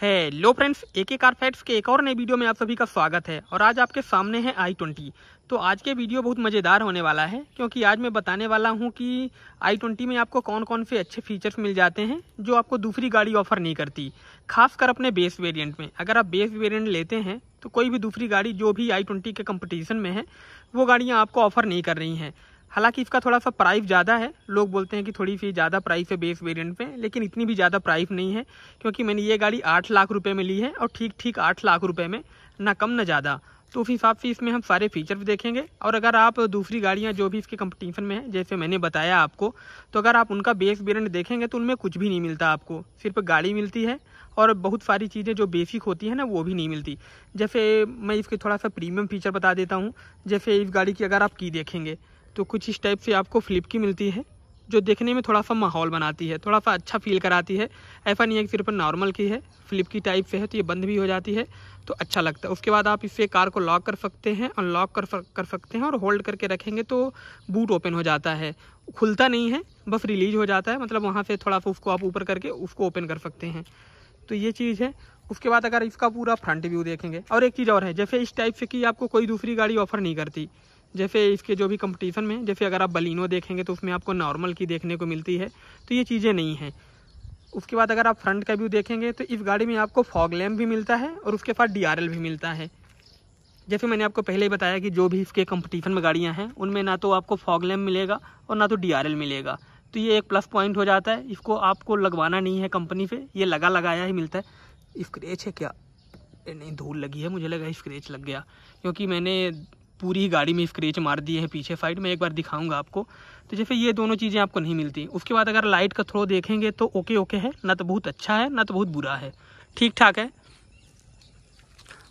Hello friends ए के car facts के एक और नए वीडियो में आप सभी का स्वागत है और आज आपके सामने है आई ट्वेंटी तो आज के वीडियो बहुत मज़ेदार होने वाला है, क्योंकि आज मैं बताने वाला हूँ कि आई ट्वेंटी में आपको कौन कौन से अच्छे फीचर्स मिल जाते हैं जो आपको दूसरी गाड़ी ऑफ़र नहीं करती, खासकर अपने बेस वेरियंट में। अगर आप बेस वेरियंट लेते हैं तो कोई भी दूसरी गाड़ी जो भी आई ट्वेंटी के कंपटीशन में है, वो गाड़ियाँ आपको ऑफ़र नहीं कर रही हैं। हालाँकि इसका थोड़ा सा प्राइस ज़्यादा है। लोग बोलते हैं कि थोड़ी सी ज़्यादा प्राइस है बेस वेरिएंट पे, लेकिन इतनी भी ज़्यादा प्राइस नहीं है, क्योंकि मैंने ये गाड़ी आठ लाख रुपए में ली है और ठीक ठीक आठ लाख रुपए में, ना कम ना ज़्यादा। तो उस हिसाब से इसमें हम सारे फीचर्स देखेंगे। और अगर आप दूसरी गाड़ियाँ जो भी इसके कंपटीशन में है, जैसे मैंने बताया आपको तो अगर आप उनका बेस वेरियंट देखेंगे तो उनमें कुछ भी नहीं मिलता आपको। सिर्फ़ गाड़ी मिलती है और बहुत सारी चीज़ें जो बेसिक होती है ना, वो भी नहीं मिलती। जैसे मैं इसके थोड़ा सा प्रीमियम फीचर बता देता हूँ। जैसे इस गाड़ी की अगर आप की देखेंगे तो कुछ इस टाइप से आपको फ्लिप की मिलती है, जो देखने में थोड़ा सा माहौल बनाती है, थोड़ा सा अच्छा फील कराती है। ऐसा नहीं है कि सिर्फ़ नॉर्मल की है फ्लिप की टाइप से है तो ये बंद भी हो जाती है तो अच्छा लगता है। उसके बाद आप इससे कार को लॉक कर सकते हैं अनलॉक कर कर सकते हैं और होल्ड करके रखेंगे तो बूट ओपन हो जाता है। खुलता नहीं है, बस रिलीज़ हो जाता है मतलब वहाँ से थोड़ा सा उसको आप ऊपर करके उसको ओपन कर सकते हैं। तो ये चीज़ है। उसके बाद अगर इसका पूरा फ्रंट व्यू देखेंगे, और एक चीज़ और है, जैसे इस टाइप से कि आपको कोई दूसरी गाड़ी ऑफ़र नहीं करती जैसे इसके जो भी कंपटीशन में, जैसे अगर आप बलिनो देखेंगे तो उसमें आपको नॉर्मल की देखने को मिलती है तो ये चीज़ें नहीं हैं। उसके बाद अगर आप फ्रंट का व्यू देखेंगे तो इस गाड़ी में आपको फॉग लैम्प भी मिलता है और उसके साथ डी भी मिलता है। जैसे मैंने आपको पहले ही बताया कि जो भी इसके कंपटीशन में गाड़ियाँ हैं, उनमें ना तो आपको फॉग लैम्प मिलेगा और ना तो डीआरएल मिलेगा। तो ये एक प्लस पॉइंट हो जाता है। इसको आपको लगवाना नहीं है कंपनी से ये लगा लगाया ही मिलता है। स्क्रेच है क्या? नहीं, धूल लगी है, मुझे लगा स्क्रेच लग गया, क्योंकि मैंने पूरी ही गाड़ी में स्क्रेच मार दिए हैं पीछे साइड में, एक बार दिखाऊँगा आपको। तो जैसे ये दोनों चीज़ें आपको नहीं मिलती। उसके बाद अगर लाइट का थ्रो देखेंगे तो ओके ओके है। ना तो बहुत अच्छा है, ना तो बहुत बुरा है। ठीक ठाक है।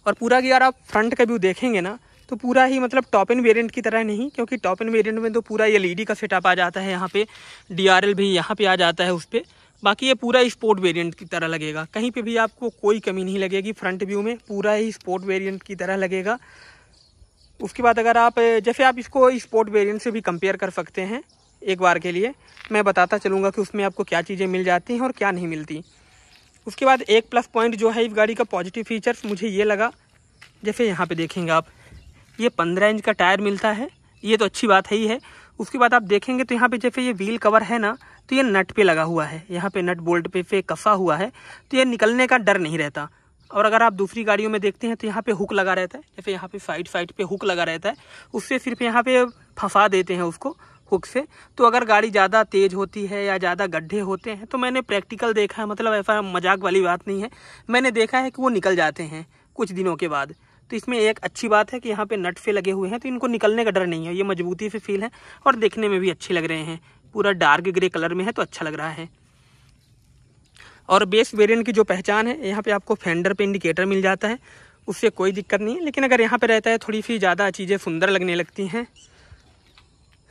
और पूरा अगर आप फ्रंट का व्यू देखेंगे ना तो पूरा ही मतलब टॉप एंड वेरिएंट की तरह नहीं, क्योंकि टॉप एंड वेरिएंट में तो पूरा एल का सेटअप आ जाता है यहाँ पे। डी भी यहाँ पे आ जाता है उस पर बाकी ये पूरा स्पोर्ट वेरिएंट की तरह लगेगा। कहीं पे भी आपको कोई कमी नहीं लगेगी फ्रंट व्यू में। पूरा ही स्पोर्ट वेरिएंट की तरह लगेगा। उसके बाद अगर आप, जैसे आप इसको स्पोर्ट वेरिएंट से भी कंपेयर कर सकते हैं, एक बार के लिए, मैं बताता चलूँगा कि उसमें आपको क्या चीज़ें मिल जाती हैं और क्या नहीं मिलती। उसके बाद एक प्लस पॉइंट जो है इस गाड़ी का पॉजिटिव फीचर्स मुझे ये लगा, जैसे यहाँ पे देखेंगे आप, ये पंद्रह इंच का टायर मिलता है, ये तो अच्छी बात है ही है। उसके बाद आप देखेंगे तो यहाँ पे जैसे ये व्हील कवर है ना तो ये नट पे लगा हुआ है, यहाँ पे नट बोल्ट पे पे कसा हुआ है तो ये निकलने का डर नहीं रहता। और अगर आप दूसरी गाड़ियों में देखते हैं तो यहाँ पे हुक लगा रहता है। जैसे यहाँ पे साइड साइड पे हुक लगा रहता है। उससे सिर्फ़ यहाँ पे फंसा देते हैं उसको, हुक से। तो अगर गाड़ी ज़्यादा तेज़ होती है या ज़्यादा गड्ढे होते हैं तो मैंने प्रैक्टिकल देखा है। मतलब ऐसा मज़ाक वाली बात नहीं है। मैंने देखा है कि वो निकल जाते हैं कुछ दिनों के बाद। तो इसमें एक अच्छी बात है कि यहाँ पे नट से लगे हुए हैं तो इनको निकलने का डर नहीं है। ये मजबूती से फील है और देखने में भी अच्छे लग रहे हैं। पूरा डार्क ग्रे कलर में है तो अच्छा लग रहा है। और बेस वेरिएंट की जो पहचान है, यहाँ पे आपको फेंडर पे इंडिकेटर मिल जाता है। उससे कोई दिक्कत नहीं है, लेकिन अगर यहाँ पे रहता है, थोड़ी सी ज़्यादा चीज़ें सुंदर लगने लगती हैं।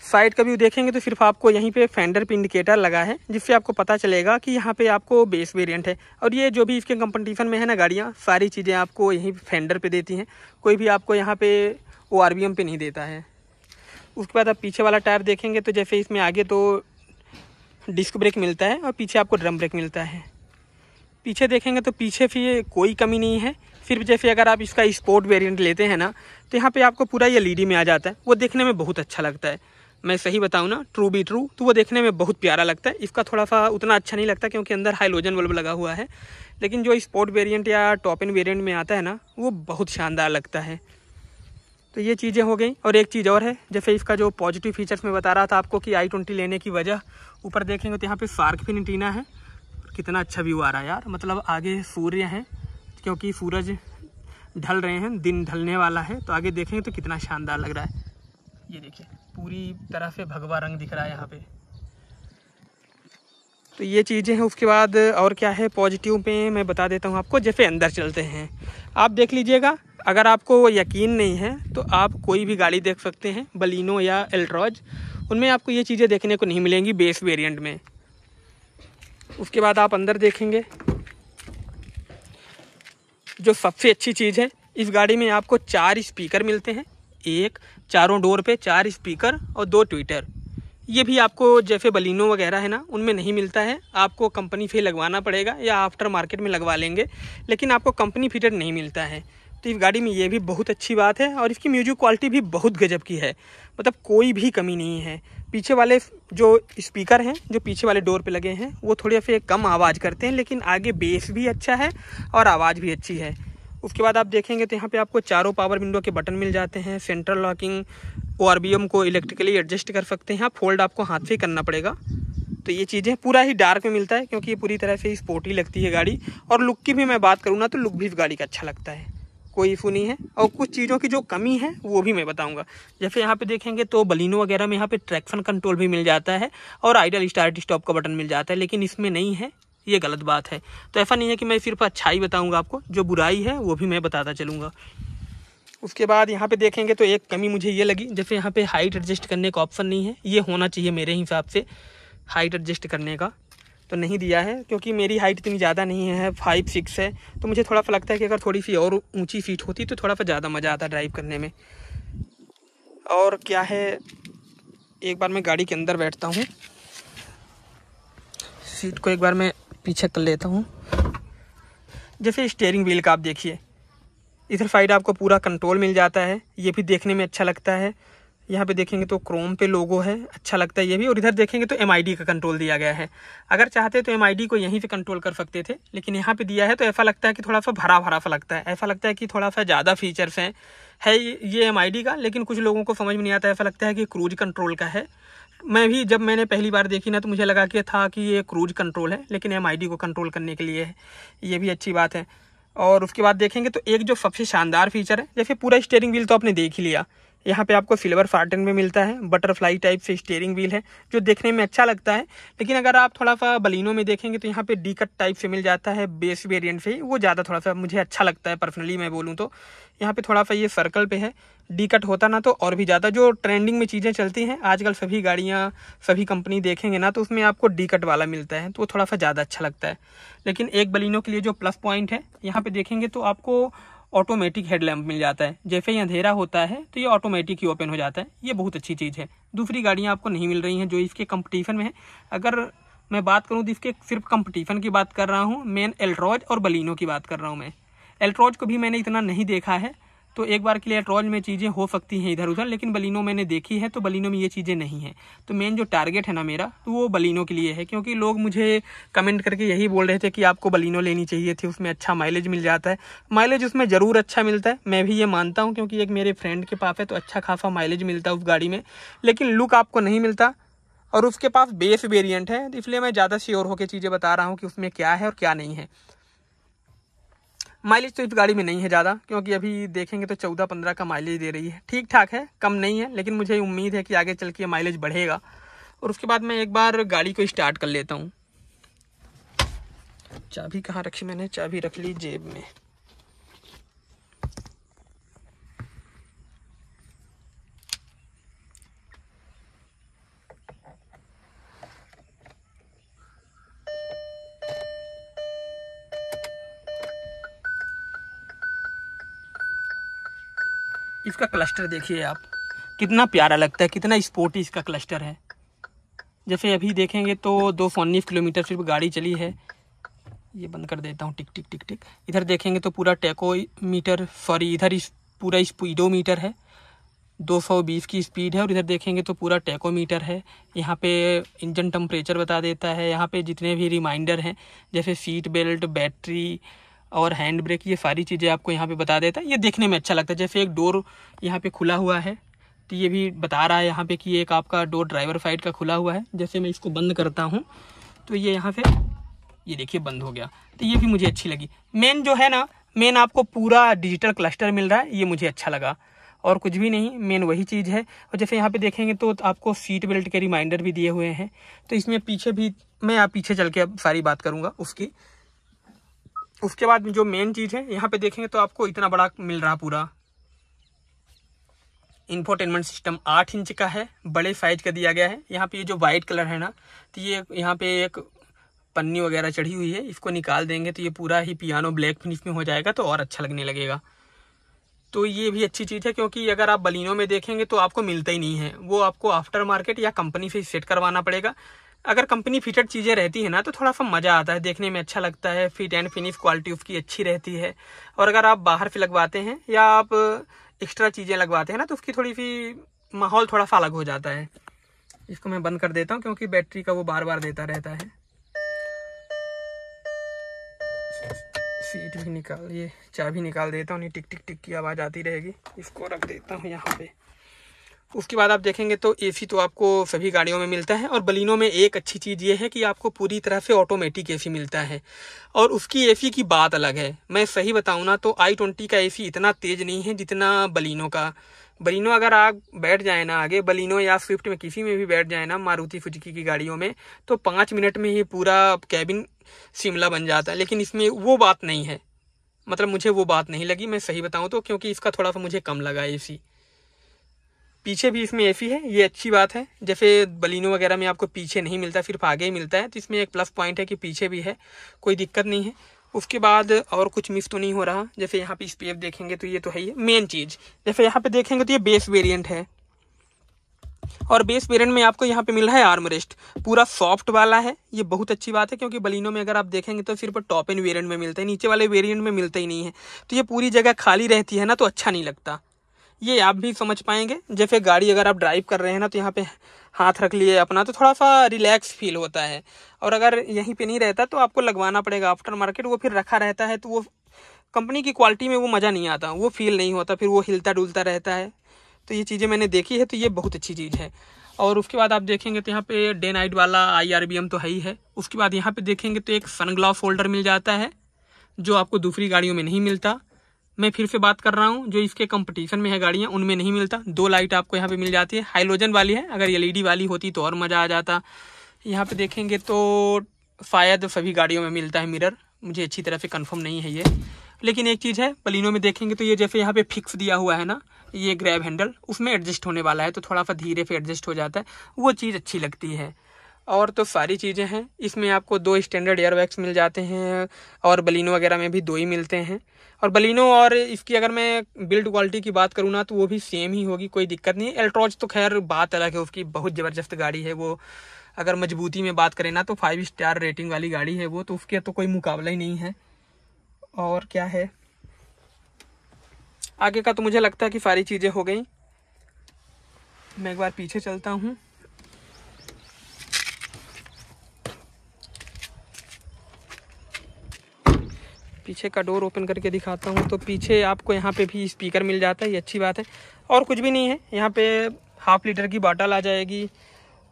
साइड का व्यू देखेंगे तो सिर्फ़ आपको यहीं पे फेंडर पे इंडिकेटर लगा है, जिससे आपको पता चलेगा कि यहाँ पे आपको बेस वेरिएंट है। और ये जो भी इसके कंपटीशन में है ना गाड़ियाँ, सारी चीज़ें आपको यहीं फेंडर पे देती हैं। कोई भी आपको यहाँ पे ओ आर पे नहीं देता है। उसके बाद आप पीछे वाला टायर देखेंगे तो जैसे इसमें आगे तो डिस्क ब्रेक मिलता है और पीछे आपको ड्रम ब्रेक मिलता है। पीछे देखेंगे तो पीछे फिर कोई कमी नहीं है। फिर जैसे अगर आप इसका स्पोर्ट वेरिएंट लेते हैं ना तो यहाँ पे आपको पूरा ये लीडी में आ जाता है। वो देखने में बहुत अच्छा लगता है। मैं सही बताऊँ ना ट्रू बी ट्रू तो वो देखने में बहुत प्यारा लगता है। इसका थोड़ा सा उतना अच्छा नहीं लगता क्योंकि अंदर हाइलोजन बल्ब लगा हुआ है। लेकिन जो स्पोर्ट वेरियंट या टॉप इन वेरियंट में आता है ना, वो बहुत शानदार लगता है। तो ये चीज़ें हो गई। और एक चीज़ और है, जैसे इसका जो पॉजिटिव फीचर्स मैं बता रहा था आपको कि आई ट्वेंटी लेने की वजह, ऊपर देखेंगे तो यहाँ पे सार्क फिन है। कितना अच्छा व्यू आ रहा है यार। मतलब आगे सूर्य है, क्योंकि सूरज ढल रहे हैं, दिन ढलने वाला है तो आगे देखेंगे तो कितना शानदार लग रहा है। ये देखिए, पूरी तरह से भगवा रंग दिख रहा है यहाँ पे। तो ये चीज़ें हैं, उसके बाद और क्या है पॉजिटिव पे मैं बता देता हूँ आपको, जैसे अंदर चलते हैं। आप देख लीजिएगा, अगर आपको यकीन नहीं है तो आप कोई भी गाड़ी देख सकते हैं, बलिनो या एल्ट्रॉज उनमें आपको ये चीज़ें देखने को नहीं मिलेंगी बेस वेरिएंट में। उसके बाद आप अंदर देखेंगे जो सबसे अच्छी चीज़ है, इस गाड़ी में आपको चार स्पीकर मिलते हैं। एक, चारों डोर पे चार स्पीकर और दो ट्विटर। ये भी आपको जैसे बलिनो वगैरह है ना, उनमें नहीं मिलता है। आपको कंपनी फ़ी लगवाना पड़ेगा या आफ्टर मार्केट में लगवा लेंगे, लेकिन आपको कंपनी फिटेड नहीं मिलता है। तो इस गाड़ी में ये भी बहुत अच्छी बात है और इसकी म्यूज़िक क्वालिटी भी बहुत गजब की है। मतलब कोई भी कमी नहीं है। पीछे वाले जो स्पीकर हैं, जो पीछे वाले डोर पे लगे हैं, वो थोड़े से कम आवाज़ करते हैं, लेकिन आगे बेस भी अच्छा है और आवाज़ भी अच्छी है। उसके बाद आप देखेंगे तो यहाँ पे आपको चारों पावर विंडो के बटन मिल जाते हैं सेंट्रल लॉकिंग ओ को इलेक्ट्रिकली एडजस्ट कर सकते हैं फोल्ड आपको हाथ से करना पड़ेगा। तो ये चीज़ें पूरा ही डार्क में मिलता है, क्योंकि ये पूरी तरह से स्पोर्टी लगती है गाड़ी, और लुक की भी मैं बात करूँ ना तो लुक भी गाड़ी का अच्छा लगता है। कोई इशू नहीं है। और कुछ चीज़ों की जो कमी है, वो भी मैं बताऊँगा। जैसे यहाँ पे देखेंगे तो बलिनो वगैरह में यहाँ पे ट्रैक्शन कंट्रोल भी मिल जाता है और आइडल स्टार्ट स्टॉप का बटन मिल जाता है, लेकिन इसमें नहीं है। ये गलत बात है। तो ऐसा नहीं है कि मैं सिर्फ़ अच्छाई बताऊँगा आपको, जो बुराई है, वो भी मैं बताता चलूँगा। उसके बाद यहाँ पे देखेंगे तो एक कमी मुझे ये लगी, जैसे यहाँ पे हाइट एडजस्ट करने का ऑप्शन नहीं है। ये होना चाहिए मेरे हिसाब से हाइट एडजस्ट करने का। तो नहीं दिया है, क्योंकि मेरी हाइट इतनी ज़्यादा नहीं है फाइव सिक्स है। तो मुझे थोड़ा सा लगता है कि अगर थोड़ी सी और ऊँची सीट होती तो थोड़ा सा ज़्यादा मज़ा आता ड्राइव करने में। और क्या है, एक बार मैं गाड़ी के अंदर बैठता हूँ। सीट को एक बार मैं पीछे कर लेता हूँ। जैसे स्टेयरिंग व्हील का आप देखिए। इधर साइड आपको पूरा कंट्रोल मिल जाता है, ये भी देखने में अच्छा लगता है। यहाँ पे देखेंगे तो क्रोम पे लोगो है अच्छा लगता है ये भी, और इधर देखेंगे तो एमआईडी का कंट्रोल दिया गया है। अगर चाहते तो एमआईडी को यहीं से कंट्रोल कर सकते थे, लेकिन यहाँ पे दिया है तो ऐसा लगता है कि थोड़ा सा भरा भरा सा लगता है। ऐसा लगता है कि थोड़ा सा ज़्यादा फीचर्स हैं। है ये एमआईडी का, लेकिन कुछ लोगों को समझ में नहीं आता, ऐसा लगता है कि क्रूज कंट्रोल का है। मैं भी, जब मैंने पहली बार देखी ना तो मुझे लगा कि था कि ये क्रूज कंट्रोल है, लेकिन एमआईडी को कंट्रोल करने के लिए है ये भी अच्छी बात है। और उसके बाद देखेंगे तो एक जो सबसे शानदार फीचर है, जैसे पूरा स्टेयरिंग व्हील तो आपने देख ही लिया। यहाँ पे आपको सिल्वर फार्टन में मिलता है, बटरफ्लाई टाइप से स्टेयरिंग व्हील है, जो देखने में अच्छा लगता है। लेकिन अगर आप थोड़ा सा बलिनों में देखेंगे तो यहाँ पे डी कट टाइप से मिल जाता है बेस वेरिएंट से वो ज़्यादा थोड़ा सा मुझे अच्छा लगता है पर्सनली मैं बोलूँ तो। यहाँ पे थोड़ा सा ये सर्कल पे है डी कट होता ना तो और भी ज़्यादा। जो ट्रेंडिंग में चीज़ें चलती हैं, आजकल सभी गाड़ियाँ, सभी कंपनी देखेंगे ना तो उसमें आपको डी कट वाला मिलता है तो वो थोड़ा सा ज़्यादा अच्छा लगता है। लेकिन एक बलिनों के लिए जो प्लस पॉइंट है, यहाँ पे देखेंगे तो आपको ऑटोमेटिक हेडलैम्प मिल जाता है। जैसे ही अंधेरा होता है तो ये ऑटोमेटिक ही ओपन हो जाता है। ये बहुत अच्छी चीज़ है। दूसरी गाड़ियाँ आपको नहीं मिल रही हैं, जो इसके कंपटीशन में है। अगर मैं बात करूँ तो इसके सिर्फ़ कंपटीशन की बात कर रहा हूँ। मेन एल्ट्रॉज और बलिनो की बात कर रहा हूँ मैं। एल्ट्रॉज को भी मैंने इतना नहीं देखा है। तो एक बार के लिए ट्रॉल में चीज़ें हो सकती हैं इधर उधर, लेकिन बलिनो मैंने देखी है तो बलिनो में ये चीज़ें नहीं हैं। तो मेन जो टारगेट है ना मेरा तो वो बलिनो के लिए है, क्योंकि लोग मुझे कमेंट करके यही बोल रहे थे कि आपको बलिनो लेनी चाहिए थी, उसमें अच्छा माइलेज मिल जाता है। माइलेज उसमें ज़रूर अच्छा मिलता है, मैं भी ये मानता हूँ, क्योंकि एक मेरे फ्रेंड के पास है तो अच्छा खासा माइलेज मिलता है उस गाड़ी में। लेकिन लुक आपको नहीं मिलता, और उसके पास बेस वेरियंट है, इसलिए मैं ज़्यादा श्योर होकर चीज़ें बता रहा हूँ कि उसमें क्या है और क्या नहीं है। माइलेज तो इस गाड़ी में नहीं है ज़्यादा, क्योंकि अभी देखेंगे तो चौदह पंद्रह का माइलेज दे रही है। ठीक ठाक है, कम नहीं है, लेकिन मुझे उम्मीद है कि आगे चल के माइलेज बढ़ेगा। और उसके बाद मैं एक बार गाड़ी को स्टार्ट कर लेता हूँ। चाबी कहाँ रखी मैंने? चाबी रख ली जेब में। इसका क्लस्टर देखिए आप। कितना प्यारा लगता है, कितना स्पोर्टी इसका क्लस्टर है। जैसे अभी देखेंगे तो दो सौ उन्नीस किलोमीटर सिर्फ़ गाड़ी चली है। ये बंद कर देता हूँ, टिक टिक टिक टिक। इधर देखेंगे तो पूरा टेको मीटर सॉरी इधर इस पूरा स्पीडो मीटर है। 220 की स्पीड है और इधर देखेंगे तो पूरा टेकोमीटर है। यहाँ पे इंजन टेम्परेचर बता देता है। यहाँ पे जितने भी रिमाइंडर हैं, जैसे सीट बेल्ट बैटरी और हैंड ब्रेक, ये सारी चीज़ें आपको यहाँ पे बता देता है। ये देखने में अच्छा लगता है, जैसे एक डोर यहाँ पे खुला हुआ है तो ये भी बता रहा है यहाँ पे कि एक आपका डोर ड्राइवर साइड का खुला हुआ है, जैसे मैं इसको बंद करता हूँ तो ये यहाँ से ये देखिए बंद हो गया। तो ये भी मुझे अच्छी लगी। मेन जो है ना, मेन आपको पूरा डिजिटल क्लस्टर मिल रहा है, ये मुझे अच्छा लगा। और कुछ भी नहीं, मेन वही चीज़ है। और जैसे यहाँ पे देखेंगे तो आपको सीट बेल्ट के रिमाइंडर भी दिए हुए हैं। तो इसमें पीछे भी, मैं आप पीछे चल के अब सारी बात करूँगा उसकी। उसके बाद जो मेन चीज़ है, यहाँ पे देखेंगे तो आपको इतना बड़ा मिल रहा पूरा। इन्फोटेनमेंट सिस्टम आठ इंच का है, बड़े साइज़ का दिया गया है। यहाँ पे ये जो वाइट कलर है ना तो ये यहाँ पे एक पन्नी वगैरह चढ़ी हुई है, इसको निकाल देंगे तो ये पूरा ही पियानो ब्लैक फिनिश में हो जाएगा तो और अच्छा लगने लगेगा। तो ये भी अच्छी चीज़ है, क्योंकि अगर आप बलिनों में देखेंगे तो आपको मिलता ही नहीं है। वो आपको आफ्टर मार्केट या कंपनी से सेट करवाना पड़ेगा। अगर कंपनी फिटेड चीज़ें रहती है ना तो थोड़ा सा मज़ा आता है, देखने में अच्छा लगता है फिट एंड फिनिश क्वालिटी उसकी अच्छी रहती है। और अगर आप बाहर से लगवाते हैं, या आप एक्स्ट्रा चीज़ें लगवाते हैं ना तो उसकी थोड़ी सी माहौल थोड़ा सा अलग हो जाता है। इसको मैं बंद कर देता हूँ, क्योंकि बैटरी का वो बार बार देता रहता है। सीट भी निकाल, ये चाबी निकाल देता हूँ टिक टिक टिक की आवाज़ आती रहेगी। इसको रख देता हूँ यहाँ पे। उसके बाद आप देखेंगे तो एसी तो आपको सभी गाड़ियों में मिलता है और बलिनों में एक अच्छी चीज़ ये है कि आपको पूरी तरह से ऑटोमेटिक एसी मिलता है। और उसकी एसी की बात अलग है। मैं सही बताऊँ ना तो आई ट्वेंटी का एसी इतना तेज़ नहीं है जितना बलिनों का। बलिनो अगर आप बैठ जाए ना आगे, बलिनो या स्विफ्ट में किसी में भी बैठ जाए ना मारुति फुजकी की गाड़ियों में तो पाँच मिनट में ही पूरा कैबिन शिमला बन जाता है। लेकिन इसमें वो बात नहीं है। मतलब मुझे वो बात नहीं लगी, मैं सही बताऊँ तो क्योंकि इसका थोड़ा सा मुझे कम लगा एसी पीछे भी इसमें एसी है, ये अच्छी बात है। जैसे बलिनो वगैरह में आपको पीछे नहीं मिलता सिर्फ़ आगे ही मिलता है तो इसमें एक प्लस पॉइंट है कि पीछे भी है, कोई दिक्कत नहीं है। उसके बाद और कुछ मिस तो नहीं हो रहा। जैसे यहाँ पे इस पे देखेंगे तो ये तो है ही मेन चीज़। जैसे यहाँ पे देखेंगे तो ये बेस वेरिएंट है। और बेस वेरिएंट में आपको यहाँ पे मिल रहा है आर्म रेस्ट पूरा सॉफ्ट वाला है, ये बहुत अच्छी बात है, क्योंकि बलिनो में अगर आप देखेंगे तो सिर्फ़ टॉप एंड वेरिएंट में मिलता है, नीचे वाले वेरिएंट में मिलता ही नहीं है। तो ये पूरी जगह खाली रहती है ना तो अच्छा नहीं लगता। ये आप भी समझ पाएँगे। जैसे गाड़ी अगर आप ड्राइव कर रहे हैं ना तो यहाँ पे हाथ रख लिए अपना तो थोड़ा सा रिलैक्स फील होता है। और अगर यहीं पे नहीं रहता तो आपको लगवाना पड़ेगा आफ्टर मार्केट वो फिर रखा रहता है तो वो कंपनी की क्वालिटी में वो मज़ा नहीं आता। वो फील नहीं होता, फिर वो हिलता डुलता रहता है। तो ये चीज़ें मैंने देखी है तो ये बहुत अच्छी चीज़ है। और उसके बाद आप देखेंगे तो यहाँ पे डे नाइट वाला आई आर बी एम तो है ही है। उसके बाद यहाँ पे देखेंगे तो एक सन ग्लास होल्डर मिल जाता है, जो आपको दूसरी गाड़ियों में नहीं मिलता। मैं फिर से बात कर रहा हूँ, जो इसके कंपटीशन में है गाड़ियाँ, उनमें नहीं मिलता। दो लाइट आपको यहाँ पे मिल जाती है। हाइलोजन वाली है, अगर एलईडी वाली होती तो और मज़ा आ जाता। यहाँ पे देखेंगे तो शायद सभी गाड़ियों में मिलता है मिरर मुझे अच्छी तरह से कंफर्म नहीं है ये। लेकिन एक चीज़ है बलिनों में देखेंगे तो ये जैसे यहाँ पे फिक्स दिया हुआ है ना, ये ग्रैब हैंडल उसमें एडजस्ट होने वाला है तो थोड़ा सा धीरे से एडजस्ट हो जाता है। वो चीज़ अच्छी लगती है। और तो सारी चीज़ें हैं। इसमें आपको दो स्टैंडर्ड एयर एयरबैग्स मिल जाते हैं और बलिनो वगैरह में भी दो ही मिलते हैं। और बलिनो और इसकी अगर मैं बिल्ड क्वालिटी की बात करूँ ना तो वो भी सेम ही होगी, कोई दिक्कत नहीं। एल्ट्रॉज तो खैर बात अलग है उसकी, बहुत ज़बरदस्त गाड़ी है वो। अगर मजबूती में बात करें ना तो फाइव स्टार रेटिंग वाली गाड़ी है वो तो उसके तो कोई मुकाबला ही नहीं है। और क्या है? आगे का तो मुझे लगता है कि सारी चीज़ें हो गई। मैं एक बार पीछे चलता हूँ। पीछे का डोर ओपन करके दिखाता हूँ तो पीछे आपको यहाँ पे भी स्पीकर मिल जाता है, ये अच्छी बात है। और कुछ भी नहीं है, यहाँ पे हाफ़ लीटर की बॉटल आ जाएगी।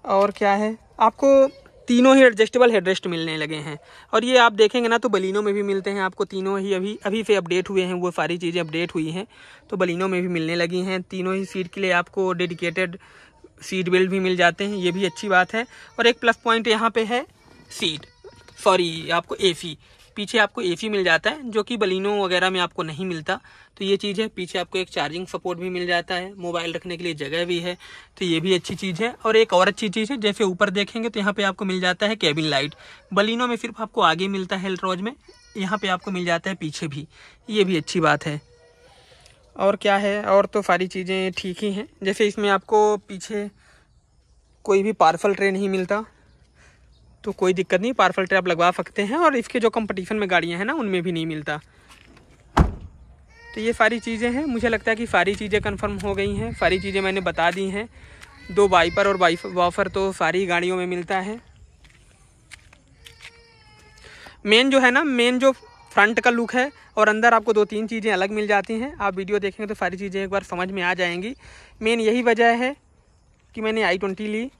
और क्या है, आपको तीनों ही एडजस्टेबल हेडरेस्ट मिलने लगे हैं। और ये आप देखेंगे ना तो बलिनों में भी मिलते हैं आपको तीनों ही। अभी अभी से अपडेट हुए हैं, वो सारी चीज़ें अपडेट हुई हैं तो बलिनों में भी मिलने लगी हैं। तीनों ही सीट के लिए आपको डेडिकेटेड सीट बेल्ट भी मिल जाते हैं, ये भी अच्छी बात है। और एक प्लस पॉइंट यहाँ पे है सीट, सॉरी, आपको एसी। पीछे आपको एसी मिल जाता है, जो कि बलिनो वगैरह में आपको नहीं मिलता। तो ये चीज़ है, पीछे आपको एक चार्जिंग सपोर्ट भी मिल जाता है मोबाइल रखने के लिए जगह भी है तो ये भी अच्छी चीज़ है। और एक और अच्छी चीज़ है, जैसे ऊपर देखेंगे तो यहाँ पे आपको मिल जाता है केबिन लाइट बलिनो में सिर्फ़ आपको आगे मिलता है एल्ट्रोज में, यहाँ पर आपको मिल जाता है पीछे भी। ये भी अच्छी बात है। और क्या है? और तो सारी चीज़ें ठीक ही हैं। जैसे इसमें आपको पीछे कोई भी पार्सल ट्रे नहीं मिलता। तो कोई दिक्कत नहीं, पार्सल ट्रैप लगवा सकते हैं और इसके जो कंपटीशन में गाड़ियाँ हैं ना, उनमें भी नहीं मिलता। तो ये सारी चीज़ें हैं, मुझे लगता है कि सारी चीज़ें कंफर्म हो गई हैं, सारी चीज़ें मैंने बता दी हैं। दो वाइपर और वाफर तो सारी गाड़ियों में मिलता है। मेन जो है ना मेन जो फ्रंट का लुक है और अंदर आपको दो तीन चीज़ें अलग मिल जाती हैं। आप वीडियो देखेंगे तो सारी चीज़ें एक बार समझ में आ जाएँगी। मेन यही वजह है कि मैंने आई ट्वेंटी ली।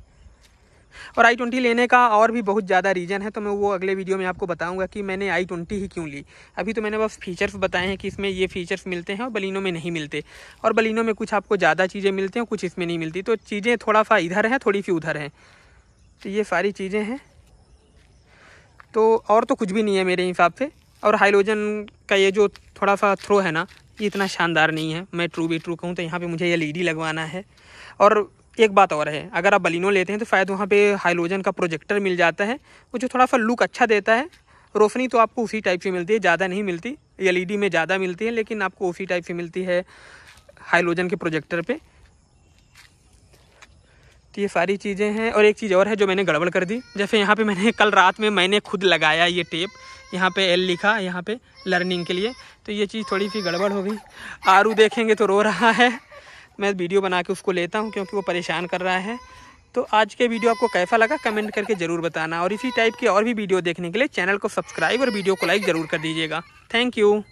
और आई ट्वेंटी लेने का और भी बहुत ज़्यादा रीज़न है तो मैं वो अगले वीडियो में आपको बताऊँगा कि मैंने आई ट्वेंटी ही क्यों ली। अभी तो मैंने बस फीचर्स बताए हैं कि इसमें ये फीचर्स मिलते हैं और बलिनों में नहीं मिलते। और बलिनों में कुछ आपको ज़्यादा चीज़ें मिलती हैं कुछ इसमें नहीं मिलती। तो चीज़ें थोड़ा सा इधर हैं, थोड़ी सी उधर हैं। तो ये सारी चीज़ें हैं। तो और तो कुछ भी नहीं है मेरे हिसाब से। और हाइलोजन का ये जो थोड़ा सा थ्रो है ना, ये इतना शानदार नहीं है। मैं ट्रू बी ट्रू कहूँ तो यहाँ पे मुझे एल लगवाना है। और एक बात और है, अगर आप बलिनो लेते हैं तो शायद वहाँ पे हाइलोजन का प्रोजेक्टर मिल जाता है, वो जो थोड़ा सा लुक अच्छा देता है। रोशनी तो आपको उसी टाइप से मिलती है, ज़्यादा नहीं मिलती एलईडी में ज़्यादा मिलती है, लेकिन आपको उसी टाइप से मिलती है हाइलोजन के प्रोजेक्टर पे। तो ये सारी चीज़ें हैं, और एक चीज़ और है जो मैंने गड़बड़ कर दी। जैसे यहाँ पे मैंने कल रात में मैंने खुद लगाया ये टेप यहाँ पे एल लिखा, यहाँ पे लर्निंग के लिए। तो ये चीज़ थोड़ी सी गड़बड़ हो गई। आरू देखेंगे तो रो रहा है। मैं वीडियो बना के उसको लेता हूँ क्योंकि वो परेशान कर रहा है। तो आज के वीडियो आपको कैसा लगा, कमेंट करके ज़रूर बताना। और इसी टाइप की और भी वीडियो देखने के लिए चैनल को सब्सक्राइब और वीडियो को लाइक ज़रूर कर दीजिएगा। Thank you.